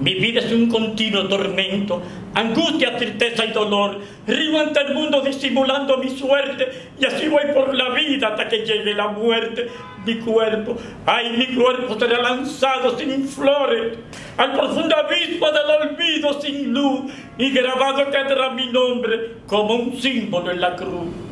Mi vida es un continuo tormento, angustia, tristeza y dolor. Río ante el mundo disimulando mi suerte y así voy por la vida hasta que llegue la muerte. Mi cuerpo, ay, mi cuerpo será lanzado sin flores al profundo abismo del olvido sin luz y grabado quedará mi nombre como un símbolo en la cruz.